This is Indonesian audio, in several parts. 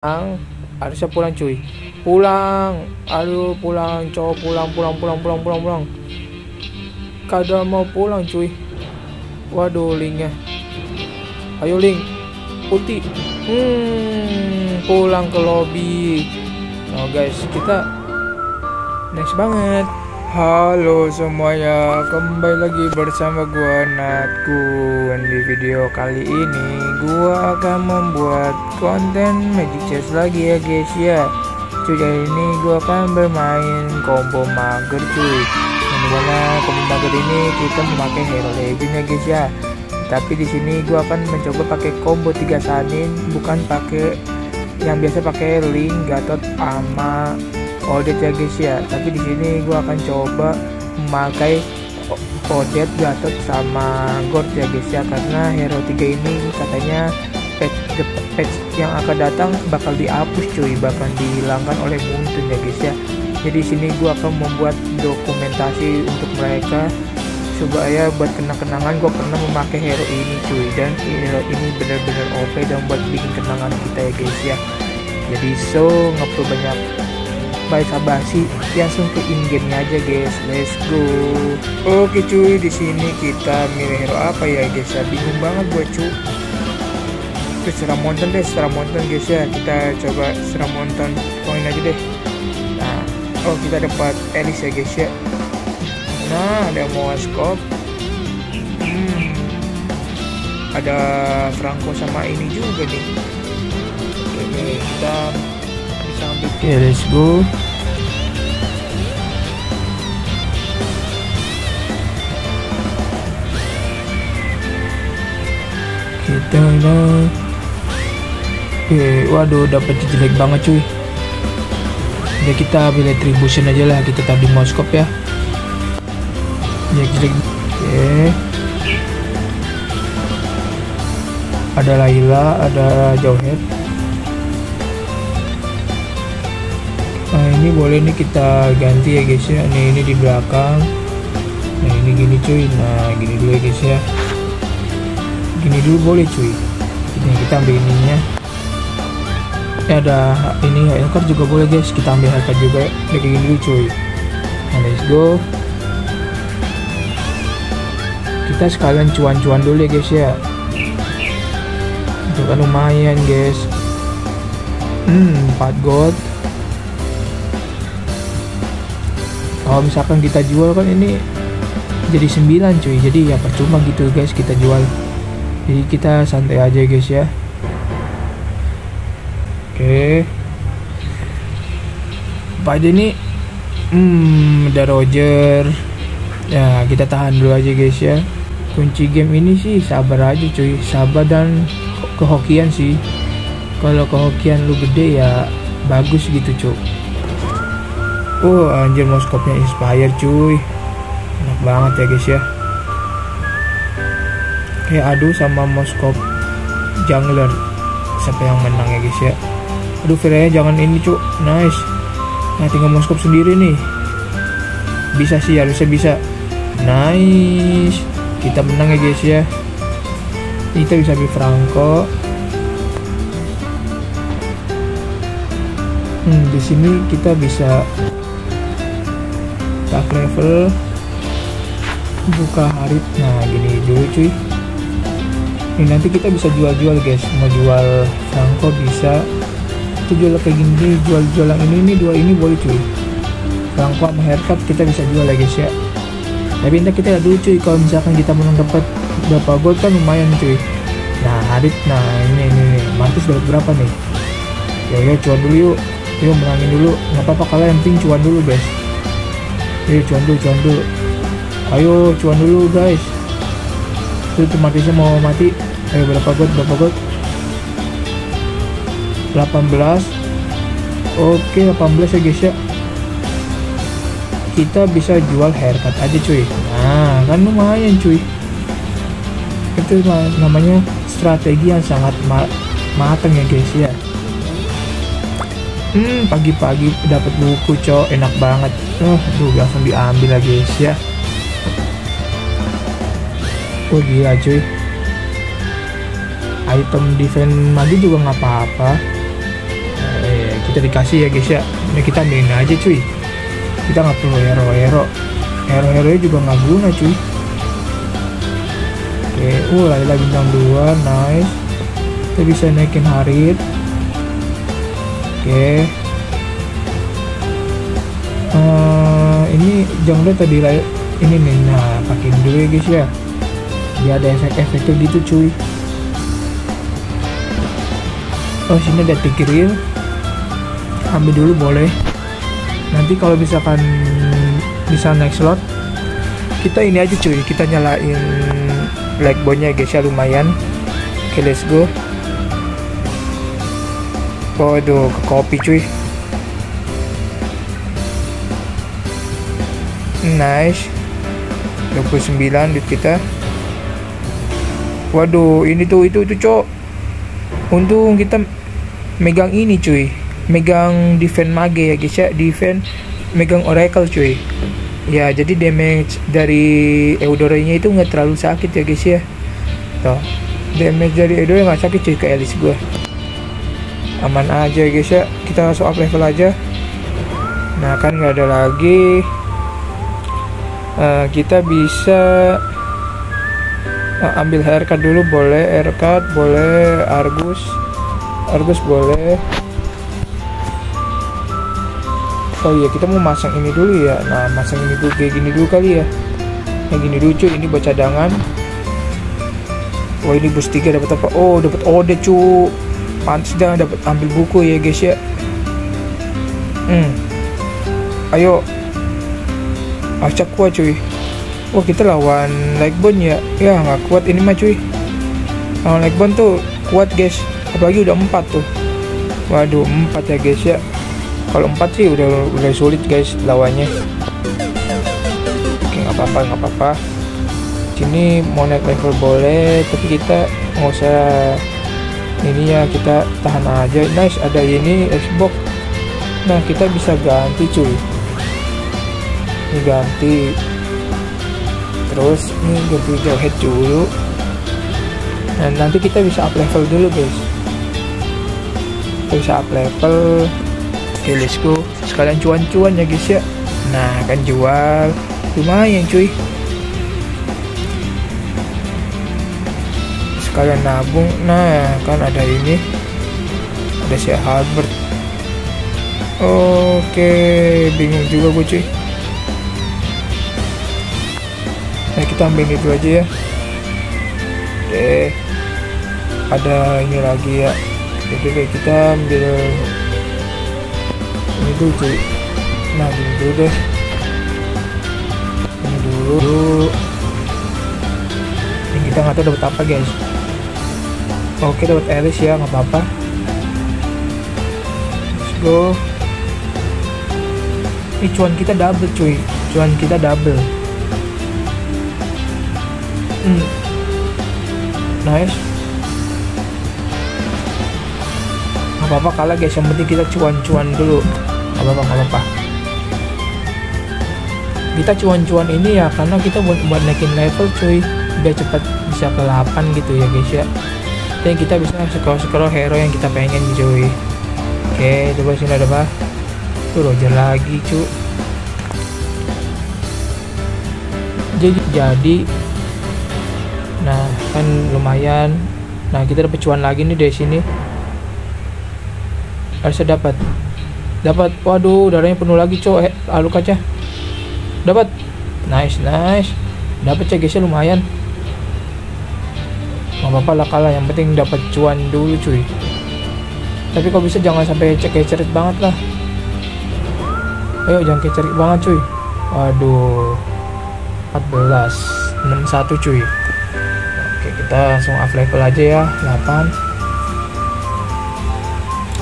pulang harusnya pulang cuy. Pulang aduh pulang cowok pulang pulang pulang pulang pulang pulang. Kada mau pulang cuy. Waduh linknya. Ayo link. Putih. Hmm pulang ke lobby. Oh guys kita next banget Halo semuanya, kembali lagi bersama gua Natgun Di video kali ini gua akan membuat konten Magic Chess lagi ya guys ya. Cuy ini gua akan bermain combo mager cuy. Di mana combo mager ini kita memakai hero legend ya guys ya. Tapi di sini gua akan mencoba pakai combo 3 sanin Bukan pakai yang biasa pakai link, gatot, ama Odet ya guys ya. Tapi di sini gua akan coba memakai Odet, Gatot sama Gord ya guys ya. Karena hero 3 ini katanya patch, patch yang akan datang bakal dihapus cuy. Bakal dihilangkan oleh Muntun ya guys ya. Jadi sini gua akan membuat dokumentasi untuk mereka. Supaya buat kenang-kenangan gue pernah memakai hero ini cuy. Dan hero ini benar-benar OP dan buat bikin kenangan kita ya guys ya. Jadi so nggak banyak baik basi langsung ke in game aja guys. Let's go. Oke cuy di sini kita milih hero apa ya guys? Ya bingung banget buat cuy. Terus seram monton deh seram monton guys ya. Kita coba seram monton poin aja deh. Nah oh kita dapat Elis ya guys ya. Nah ada Moaskop hmm. Ada Franco sama ini juga nih. Oke kita okay, let's go. Kita udah Oke, okay, waduh dapat jelek banget cuy. Ya kita pilih tribution aja lah, kita taruh di mouse ya. Ya jelek. Oke. Okay. Ada Laila, ada Jauhead. Ini boleh nih kita ganti ya guys ya. Nih ini di belakang. Nah ini gini cuy. Nah gini dulu ya guys ya. Gini dulu boleh cuy. Ini kita ambil ininya. Ya ada ini haircut juga boleh guys. Kita ambil haircut juga. Ya kayak gini dulu cuy. Nah let's go. Kita sekalian cuan-cuan dulu ya guys ya. Itu kan lumayan guys. Hmm 4 gold kalau misalkan kita jual kan ini jadi 9 cuy. Jadi ya percuma gitu guys kita jual. Jadi kita santai aja guys ya. Oke. Apa aja nih hmm ada Roger. Ya kita tahan dulu aja guys ya. Kunci game ini sih sabar aja cuy. Sabar dan kehokian sih. Kalau kehokian lu gede ya bagus gitu cuy Oh anjir moskopnya inspire cuy. Enak banget ya guys ya. Kayak adu sama moskop jungler. Siapa yang menang ya guys ya? Aduh Firaya jangan ini cuy Nice. Nah tinggal moskop sendiri nih. Bisa sih harusnya bisa. Nice. Kita menang ya guys ya. Kita bisa beli Franco. Hmm, di sini kita bisa tak level buka hari. Nah gini dulu cuy. Ini nanti kita bisa jual-jual guys. Mau jual Franco bisa. Itu jual kayak gini jual-jual yang ini ini dua ini boleh cuy. Franco sama haircut kita bisa jual ya guys ya. Tapi nanti kita lihat dulu cuy kalau misalkan kita menang dapat berapa gold kan lumayan cuy. Nah Harit nah ini ini, ini. mantis dapat berapa nih? Ya ya cuan dulu yuk. Yuk menangin dulu. Nggak apa-apa kalian penting cuan dulu guys Ayo cuan dulu, cuan dulu. Ayo cuan dulu guys. Itu matisnya mau mati. Ayo berapa god, berapa god? 18. Oke, 18 ya guys ya. Kita bisa jual haircut aja cuy. Nah, kan lumayan cuy. Itu namanya strategi yang sangat ma matang ya guys ya. Hmm, pagi-pagi dapat buku, cok, enak banget. Oh, tuh langsung diambil lagi, guys ya. Oh gila cuy. Item defense maju juga nggak apa-apa. kita dikasih ya guys ya ini kita ambilin aja cuy kita nggak perlu hero hero hero hero juga nggak guna cuy oke uh Layla bintang 2 nice kita bisa naikin Harit oke. Uh, ini jangan tadi lah. Ini nih nah pakai dulu ya guys ya. Dia ada efek-efeknya gitu cuy. Oh sini ada grill ambil dulu boleh. Nanti kalau misalkan bisa naik slot kita ini aja cuy. Kita nyalain blackbone guys ya lumayan. Oke okay, let's go waduh ke kopi cuy. Nice. 29 duit kita. Waduh ini tuh itu itu cok. Untung kita megang ini cuy. Megang defend mage ya guys ya. Defend megang oracle cuy. Ya jadi damage dari Eudora-nya itu nggak terlalu sakit ya guys ya. Tuh damage dari Eudora nggak sakit cuy ke Alice gua aman aja guys ya. Kita langsung up level aja. Nah kan nggak ada lagi. Uh, kita bisa uh, ambil haircut dulu. Boleh haircut boleh argus. Argus boleh. Oh iya kita mau masang ini dulu ya. Nah masang ini dulu kayak gini dulu kali ya. Yang gini dulu cuy ini buat cadangan. Wah ini bus 3 dapat apa? Oh dapat ode cu pantas dah dapat ambil buku ya guys ya. Hmm. Ayo. Acak kuat cuy. Wah kita lawan Legbon ya. Ya nggak kuat ini mah cuy. Lawan Legbon tuh kuat guys. Apalagi udah 4 tuh. Waduh 4 ya guys ya. Kalau 4 sih udah udah sulit guys lawannya. Oke nggak apa-apa nggak apa-apa. Sini mau naik level boleh Tapi kita nggak usah Ini ya kita tahan aja. Nice ada ini Xbox. Nah kita bisa ganti cuy. Ini ganti. Terus ini ganti head dulu dan nanti kita bisa up level dulu guys. Kita bisa up level. Go. Sekalian cuan-cuan ya guys ya. Nah kan jual. Lumayan cuy sekalian nabung. Nah kan ada ini. Ada si Albert. Oke bingung juga gue cuy. Nah kita ambil itu aja ya. Oke. Ada ini lagi ya. Jadi kayak kita ambil ini dulu cuy. Nah ini dulu deh. Ini dulu. Ini kita nggak tahu dapat apa guys oke dapat Alice ya nggak apa-apa. Let's go. Ini cuan kita double cuy. Cuan kita double. Hmm. nice. Nggak apa-apa kalah guys. Yang penting kita cuan-cuan dulu. Nggak apa-apa nggak apa-apa. Kita cuan-cuan ini ya karena kita buat buat naikin level cuy. Biar cepat bisa ke 8 gitu ya guys ya dan kita bisa scroll-scroll hero yang kita pengen cuy. Oke coba sini ada apa? Tuh Roger lagi cu. Jadi jadi. Nah kan lumayan. Nah kita dapat cuan lagi nih dari sini. Harusnya dapat. Dapat. Waduh darahnya penuh lagi cowok eh, lalu kaca. Dapat. Nice nice. Dapat guysnya lumayan nggak apa-apa lah kalah yang penting dapat cuan dulu cuy. Tapi kalau bisa jangan sampai cek kecerit banget lah. Ayo jangan kecerit banget cuy. Waduh. 14 61 cuy. Oke kita langsung up level aja ya 8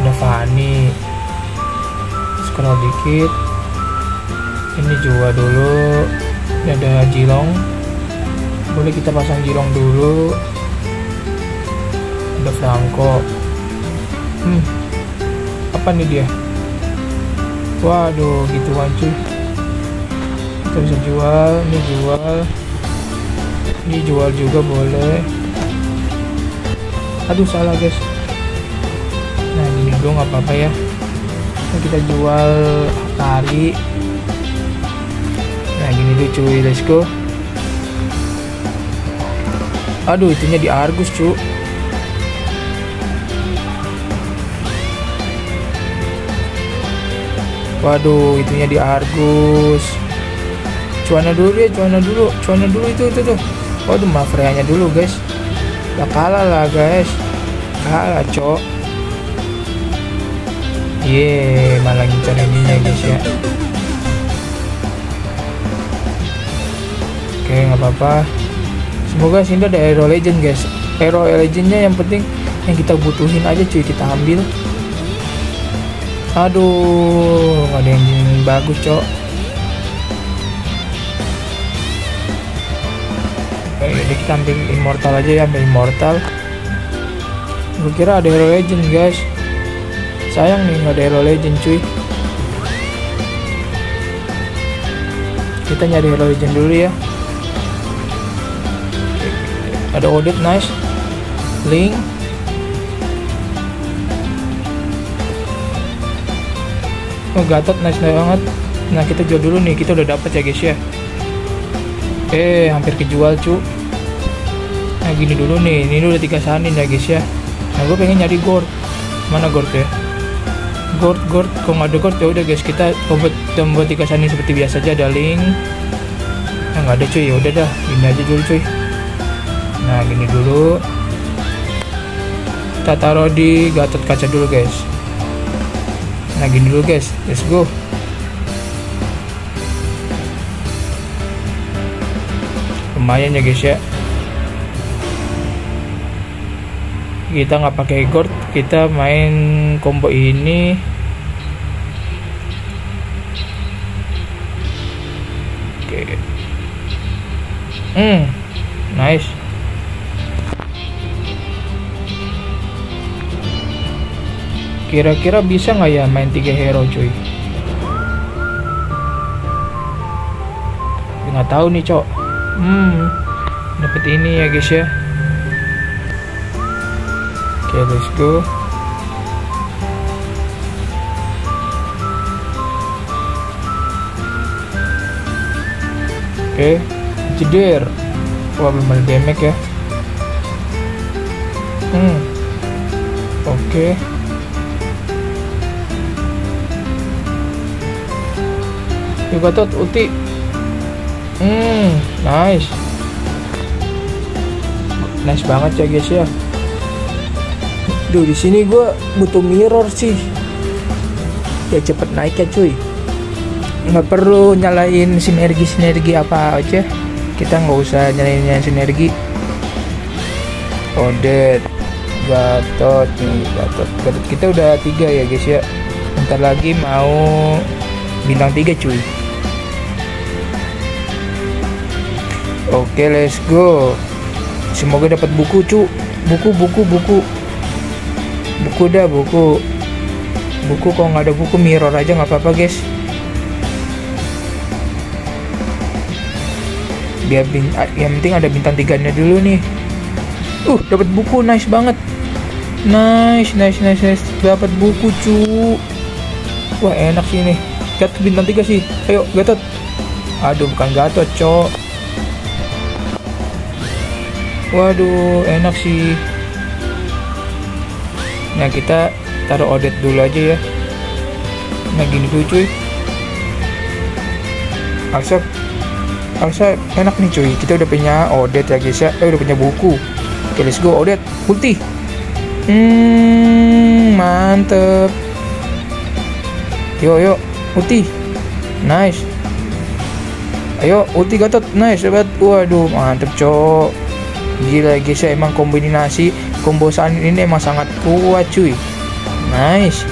ada Fanny scroll dikit. Ini juga dulu. Ini ada Jilong. Boleh kita pasang Jilong dulu ada Franco hmm. Apa nih dia? Waduh gitu cuy. Kita bisa jual ini jual. Ini jual juga boleh. Aduh salah guys. Nah ini dong nggak apa-apa ya. Kita jual kali nah gini dulu cuy. Let's go. Aduh itunya di Argus cu waduh itunya di Argus cuana dulu ya cuana dulu cuana dulu itu itu tuh waduh mafreanya dulu guys udah kalah lah guys kalah cok Ye, malah ngincar ininya guys ya. Oke, nggak apa-apa. Semoga sini ada hero legend guys. Hero legendnya yang penting yang kita butuhin aja cuy kita ambil. Aduh, ada yang bagus cok. Oke, jadi kita ambil immortal aja ya, ambil immortal. Gue kira ada hero legend guys. Sayang nih nggak ada hero legend cuy. Kita nyari hero legend dulu ya. Ada Odette nice. Link oh Gatot nice banget. Nah kita jual dulu nih kita udah dapat ya guys ya. Eh hampir kejual cu. Nah gini dulu nih ini udah tiga sanin ya guys ya. Nah gue pengen nyari gold mana gold ya? Gord Gord kalau nggak ada Gord ya udah guys kita membuat ikan ini seperti biasa aja ada link nah nggak ada cuy. Ya udah dah ini aja dulu cuy. Nah gini dulu. Kita taruh di gatot kaca dulu guys nah gini dulu guys. Let's go. Lumayan ya guys ya. Kita nggak pakai gold kita main combo ini. Oke. Hmm nice kira-kira bisa nggak ya main tiga hero cuy? Nggak tahu nih cok. Hmm dapat ini ya guys ya. Okay let's go. Oke okay. jeder. Wah belum ada damage ya. Hmm oke. okay. Yuk gatot ulti hmm nice nice banget ya guys ya Duh di sini gue butuh mirror sih. Ya cepet naik ya cuy. Nggak perlu nyalain sinergi sinergi apa aja. Kita nggak usah nyalain sinergi. Odet, Gatot nih, Gatot. Gatot kita udah tiga ya guys ya. Bentar lagi mau bintang tiga cuy. Oke, let's go. Semoga dapat buku, cu. Buku, buku, buku. Buku dah buku. Buku kalau nggak ada buku mirror aja nggak apa-apa guys. Biar bin yang penting ada bintang tiganya dulu nih. Uh dapat buku nice banget. Nice nice nice nice. Dapat buku cu. Wah enak sih ini. Gatot bintang tiga sih. Ayo Gatot. Aduh bukan Gatot cok waduh enak sih. Nah kita taruh odet dulu aja ya. Nah gini dulu cuy. Alsa Alsa enak nih cuy. Kita udah punya odet ya guys ya. Eh udah punya buku. Oke let's go. Odet ulti hmm mantep. Yuk yuk ulti nice. Ayo ulti gatot. Nice sobat. Waduh mantep cok gila guys ya emang kombinasi combo ini emang sangat kuat cuy. Nice.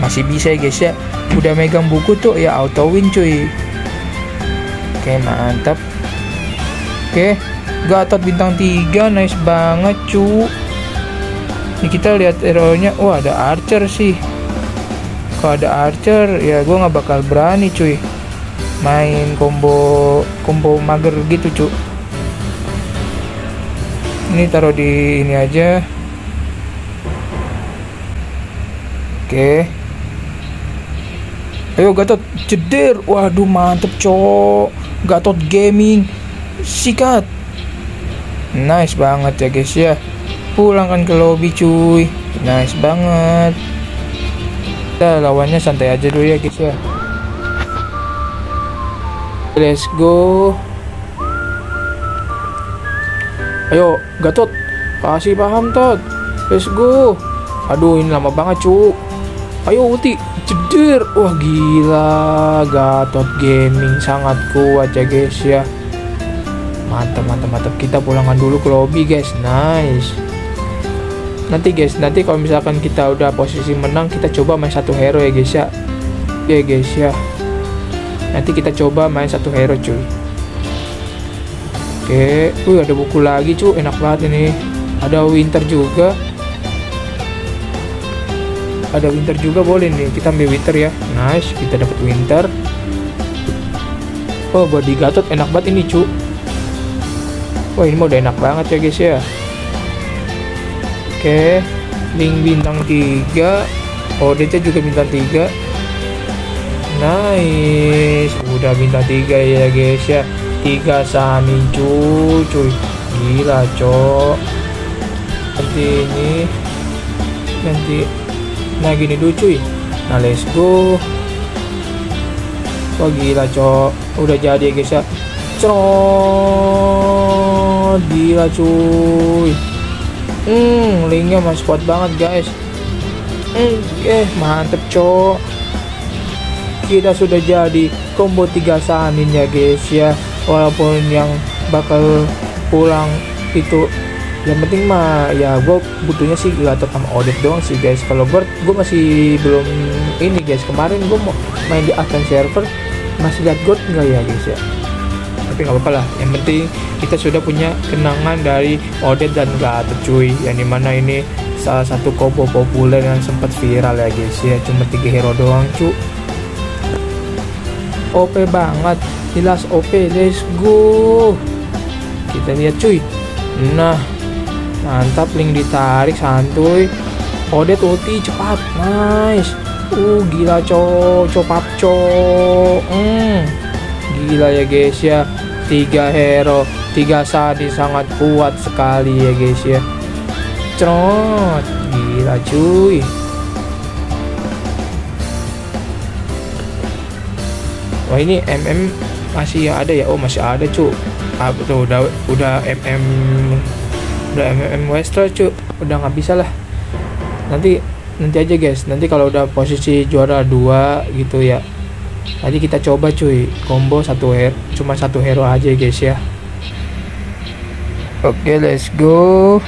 Masih bisa ya guys ya. Udah megang buku tuh ya auto win cuy. Oke mantap. Oke Gatot bintang 3 nice banget cu. Ini kita lihat hero nya wah ada archer sih. Kalau ada archer ya gue nggak bakal berani cuy. Main combo combo mager gitu cuy ini taruh di ini aja oke Ayo Gatot, jeder. Waduh mantep cok. Gatot Gaming. Sikat. Nice banget ya guys ya. Pulangkan ke lobby cuy. Nice banget. Kita lawannya santai aja dulu ya guys ya. Let's go. Ayo Gatot, kasih paham Tot. Let's go. Aduh ini lama banget cu. Ayo Uti, jeder. Wah gila, Gatot Gaming sangat kuat ya guys ya. Mantap, mantap, mantap. Kita pulangan dulu ke lobby guys. Nice. Nanti guys, nanti kalau misalkan kita udah posisi menang, kita coba main satu hero ya guys ya. Ya guys ya. Nanti kita coba main satu hero cuy. Oke, wih ada buku lagi cuy, enak banget ini. Ada winter juga. Ada winter juga boleh nih. Kita ambil winter ya. Nice kita dapat winter. Oh body gatot enak banget ini cu wah ini mau udah enak banget ya guys ya. Oke. Link bintang 3 oh DC juga bintang 3 nice. Udah bintang 3 ya guys ya 3 samin cuy cuy. Gila cok. Nanti ini nanti nah gini dulu cuy. Nah let's go. Wah gila cok. Udah jadi ya guys ya. Cerot. Gila cuy. Hmm linknya masih kuat banget guys. Hmm, eh mantep cok. Kita sudah jadi combo 3 sanin ya guys ya walaupun yang bakal pulang itu yang penting mah ya gue butuhnya sih gak tetap sama audit doang sih guys. Kalau gue gue masih belum ini guys. Kemarin gue mau main di advance server. Masih lihat god enggak ya guys ya? Tapi nggak apa-apa lah. Yang penting kita sudah punya kenangan dari audit dan Gatot cuy. Yang di mana ini salah satu combo populer yang sempat viral ya guys ya. Cuma tiga hero doang cu. OP banget jelas OP let's go. Kita lihat cuy. Nah mantap link ditarik santuy. Odet ulti cepat nice. Uh gila cok copap cok. Hmm. gila ya guys ya. Tiga hero tiga sadi sangat kuat sekali ya guys ya. Cerot gila cuy. Wah ini MM masih ada ya? Oh masih ada cu. Ah, betul udah udah MM udah MM Westro cu udah nggak bisa lah. Nanti nanti aja guys. Nanti kalau udah posisi juara dua gitu ya nanti kita coba cuy. Combo satu hero cuma satu hero aja guys ya. Oke okay, let's go.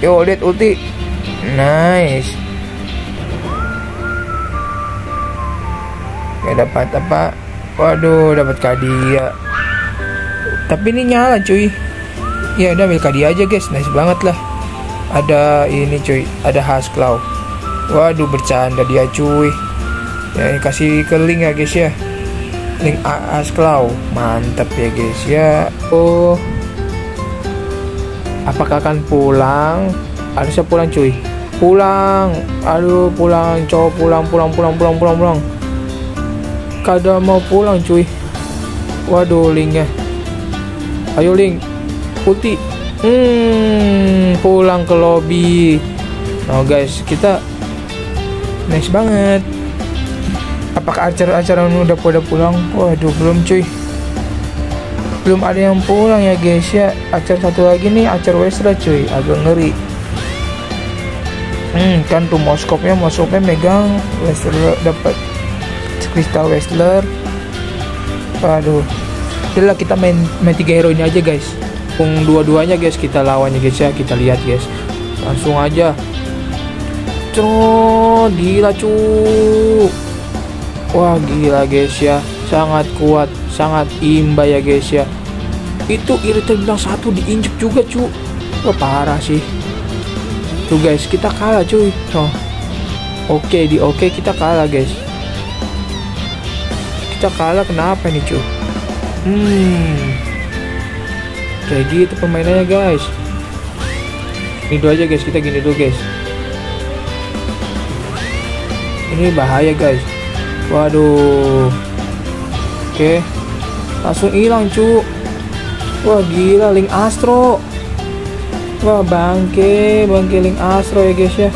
Yo lihat ulti. Nice Gak dapat apa? Waduh dapat kadia. Tapi ini nyala cuy. Ya udah milik dia aja guys. Nice banget lah. Ada ini cuy. Ada Hasclaw waduh bercanda dia cuy. Ya kasih ke link ya guys ya. Link Hasclaw mantap ya guys ya. Oh. Apakah akan pulang? Harusnya pulang cuy. Pulang. Aduh pulang cowok. Pulang pulang pulang pulang pulang pulang kada mau pulang cuy. Waduh linknya ayo Link putih hmm pulang ke lobby. Oh guys kita nice banget. Apakah acara-acara udah pada pulang? Waduh belum cuy. Belum ada yang pulang ya guys ya. Acara satu lagi nih acara Westra cuy. Agak ngeri. Hmm kan tuh moskopnya moskopnya megang Westler dapat kristal Westler waduh Udah kita main main tiga hero ini aja guys. Pung dua-duanya guys kita lawannya guys ya kita lihat guys. Langsung aja. Cerot, gila cu. Wah gila guys ya, sangat kuat, sangat imba ya guys ya. Itu iritan bilang satu diinjek juga cu. Wah parah sih. Tuh guys kita kalah cuy. Oh. Oke di oke kita kalah guys. Kita kalah kenapa nih cuy? Hmm. Kayak gitu permainannya guys. Ini dulu aja guys, kita gini dulu guys. ini bahaya guys waduh oke langsung hilang cu wah gila link astro wah bangke bangke link astro ya guys ya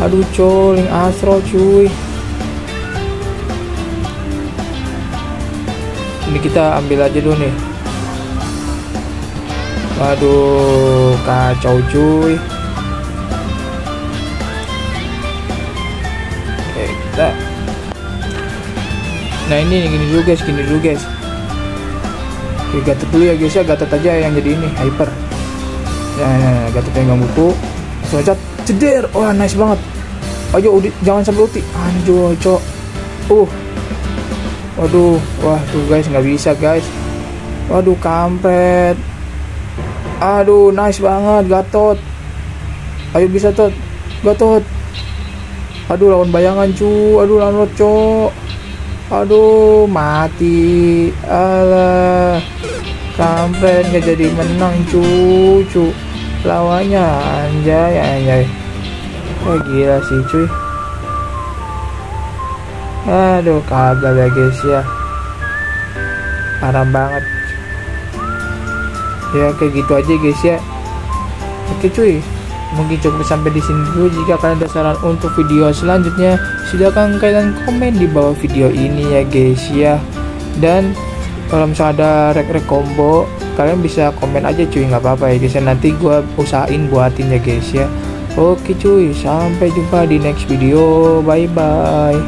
aduh co link astro cuy kita ambil aja dulu nih. Waduh kacau cuy. Oke kita nah ini gini dulu guys gini dulu guys. Oke gatot dulu ya guys ya. Gatot aja yang jadi ini hyper. Nah, nah, nah gatot pegang buku. Langsung ceder! Wah nice banget. Ayo jangan sampai uti anjo cok. Uh waduh wah tuh guys nggak bisa guys. Waduh kampret. Aduh nice banget gatot. Ayo bisa tot. Gatot. Aduh lawan bayangan cu. Aduh lawan roco aduh mati. Alah. Kampret nggak jadi menang cucu lawannya anjay anjay. Wah gila sih cuy Aduh kagak ya guys ya. Parah banget. Ya kayak gitu aja guys ya. Oke cuy. Mungkin cukup sampai di sini dulu. Jika kalian ada saran untuk video selanjutnya Silahkan kalian komen di bawah video ini ya guys ya. Dan kalau misalnya ada rek-rek combo Kalian bisa komen aja cuy. Nggak apa-apa ya guys ya. Nanti gue usahain buatin ya guys ya. Oke cuy, sampai jumpa di next video. Bye bye.